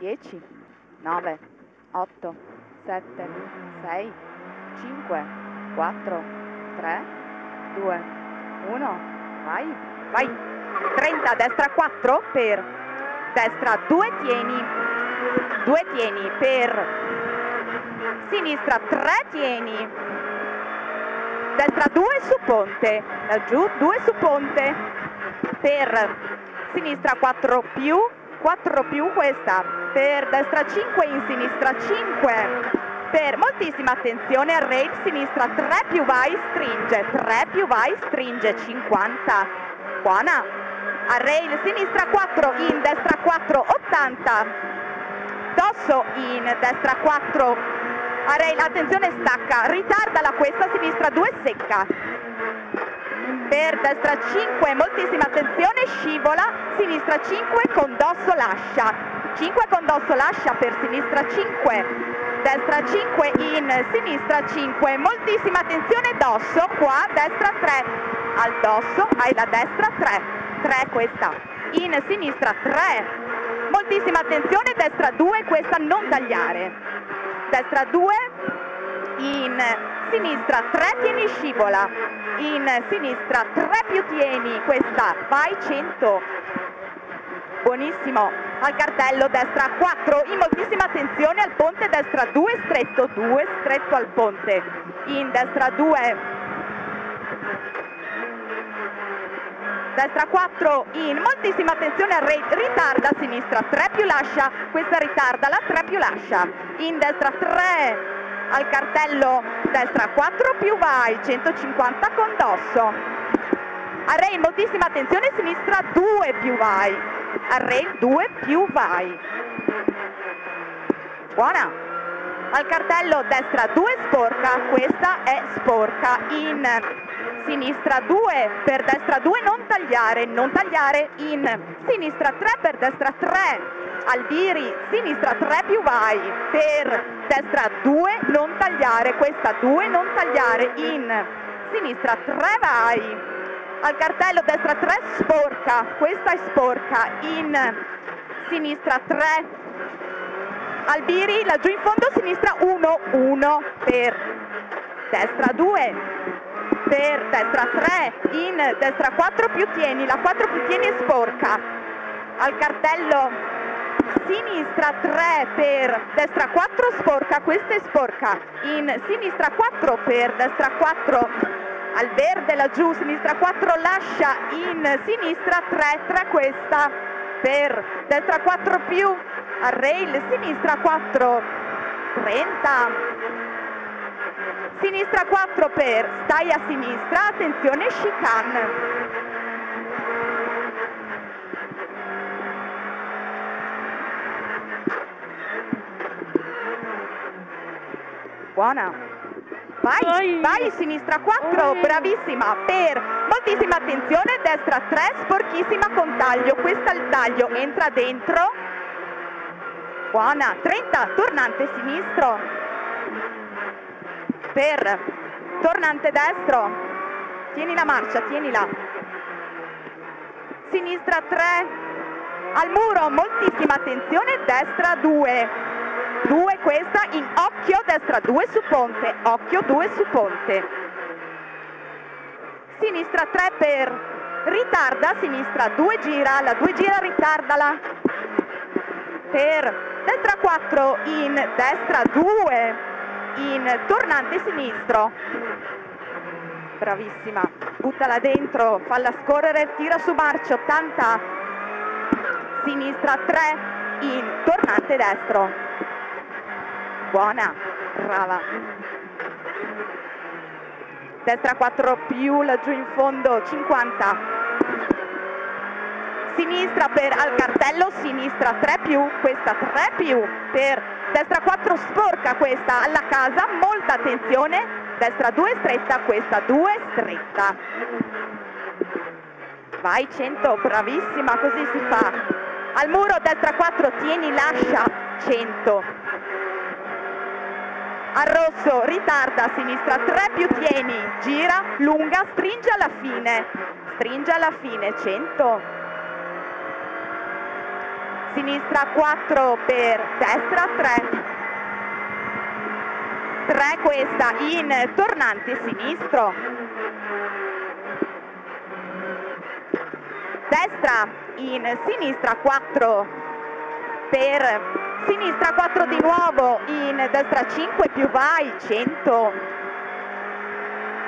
10, 9, 8, 7, 6, 5, 4, 3, 2, 1, vai, vai, 30, destra 4 per, destra 2 tieni, 2 tieni per, sinistra 3 tieni, destra 2 su ponte, laggiù 2 su ponte, per sinistra 4 più, 4 più questa, per destra 5 in sinistra 5, per moltissima attenzione al rail, sinistra 3 più vai, stringe, 3 più vai, stringe, 50, buona, al rail, sinistra 4 in destra 4, 80, dosso in destra 4, a rail, attenzione stacca, ritardala questa, sinistra 2 secca, per destra 5, moltissima attenzione, scivola, sinistra 5 con dosso lascia, 5 con dosso lascia per sinistra 5, destra 5 in sinistra 5, moltissima attenzione dosso, qua destra 3, al dosso hai la destra 3, 3 questa, in sinistra 3, moltissima attenzione, destra 2, questa non tagliare, destra 2, in sinistra 3 tieni scivola, in sinistra 3 più tieni, questa vai 100, buonissimo, al cartello destra 4, in moltissima attenzione al ponte destra 2 stretto, 2 stretto al ponte, in destra 2, destra 4 in moltissima attenzione al rate, ritarda sinistra. 3 più lascia, questa ritarda la 3 più lascia, in destra 3 al cartello destra 4 più vai, 150 con dosso. A rail moltissima attenzione, sinistra 2 più vai. A rail 2 più vai. Buona. Al cartello destra 2 sporca, questa è sporca. In sinistra 2 per destra 2 non tagliare, non tagliare. In sinistra 3 per destra 3 Albiri, sinistra 3 più vai, per destra 2 non tagliare, questa 2 non tagliare, in sinistra 3 vai, al cartello destra 3 sporca, questa è sporca, in sinistra 3, Albiri laggiù in fondo, sinistra 1, 1 per destra 2, per destra 3, in destra 4 più tieni, la 4 più tieni è sporca, al cartello sinistra 3 per destra 4 sporca, questa è sporca, in sinistra 4 per destra 4 al verde laggiù, sinistra 4 lascia, in sinistra 3, 3 questa per destra 4 più, al rail, sinistra 4, 30, sinistra 4 per, stai a sinistra, attenzione chicane. buona. Vai, vai, vai sinistra 4, bravissima, per moltissima attenzione, destra 3, sporchissima con taglio, questo è il taglio, entra dentro, buona, 30, tornante sinistro, per tornante destro, tieni la marcia, tienila, sinistra 3, al muro, moltissima attenzione, destra 2, 2 questa in occhio destra 2 su ponte. Occhio 2 su ponte. Sinistra 3 per. Ritarda sinistra 2 gira. La 2 gira ritardala. Per. Destra 4 in destra 2 in tornante sinistro. Bravissima. Buttala dentro falla scorrere tira su marcia 80 sinistra 3 in tornante destro buona, brava. Destra 4 più, laggiù in fondo, 50. Sinistra per al cartello, sinistra 3 più, questa 3 più, per destra 4 sporca questa alla casa, molta attenzione, destra 2 stretta, questa 2 stretta. Vai 100, bravissima, così si fa. Al muro destra 4, tieni, lascia, 100 al rosso, ritarda a sinistra, 3 più tieni, gira, lunga, stringe alla fine, stringe alla fine, 100. sinistra 4 per destra 3 3 questa in tornante sinistro. Destra in sinistra 4 per sinistra 4 di nuovo in destra 5 più vai 100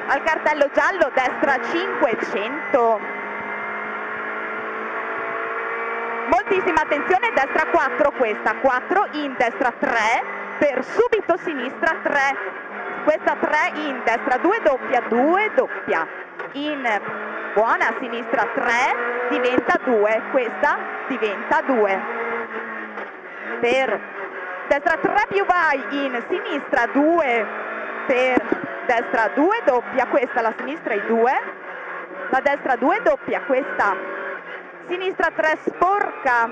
al cartello giallo destra 5 100 moltissima attenzione destra 4 questa 4 in destra 3 per subito sinistra 3 questa 3 in destra 2 doppia 2 doppia. In buona sinistra 3 diventa 2 questa diventa 2 per destra 3 più vai in sinistra 2 per destra 2 doppia questa la sinistra i 2 la destra 2 doppia questa sinistra 3 sporca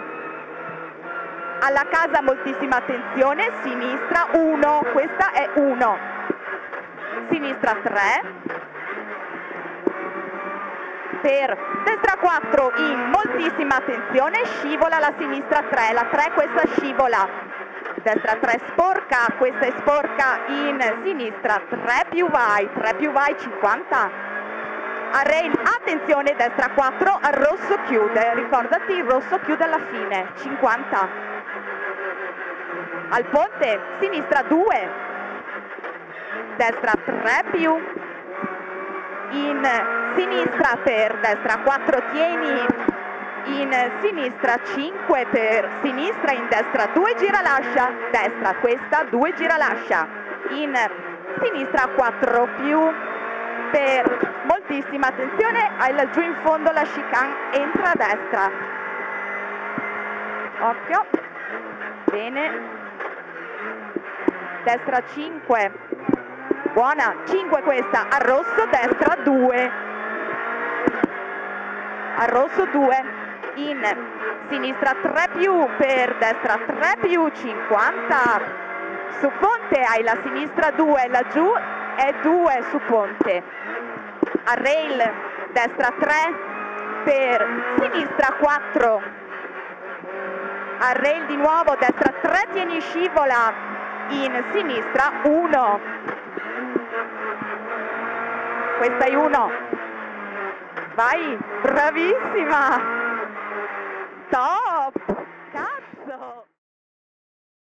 alla casa moltissima attenzione sinistra 1 questa è 1 sinistra 3 per destra 4 in moltissima attenzione scivola la sinistra 3 la 3 questa scivola. Destra 3 sporca questa è sporca in sinistra 3 più vai 3 più vai 50 a rail attenzione destra 4 al rosso chiude ricordati il rosso chiude alla fine 50 al ponte sinistra 2 destra 3 più in sinistra per destra 4 tieni in sinistra 5 per sinistra in destra 2 gira lascia destra questa 2 gira lascia in sinistra 4 più per moltissima attenzione hai laggiù in fondo la chicane entra a destra. Occhio. Bene. Destra 5 buona. 5 questa. A rosso destra 2 a rosso 2 in sinistra 3 più. Per destra 3 più 50 su ponte hai la sinistra 2 laggiù è 2 su ponte. A rail destra 3 per sinistra 4 a rail di nuovo destra 3 tieni scivola. In sinistra 1 questa è 1 vai bravissima. Top